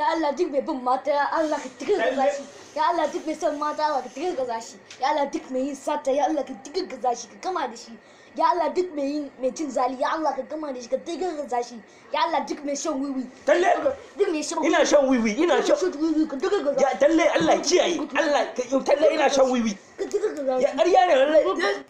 ya Allah duk mai bin mata ya Allah ka tigirgaza shi. Ya Allah duk mai son mata Allah ka tigirgaza shi. Ya Allah duk mai yin sata ya Allah ka tigirgaza shi ka gama da shi. Ya Allah duk mai yin mai cin zali ya Allah ka gama da shi ka tigirgaza shi. Ya Allah duk mai shan wiwi. Talle. duk mai shan ina shan wiwi ina shan wiwi ka tigirgaza ya talle Allah kiyaye. Allah ka talle ina shan wiwi. Ka tigirgaza ya ƙarya ne wallahi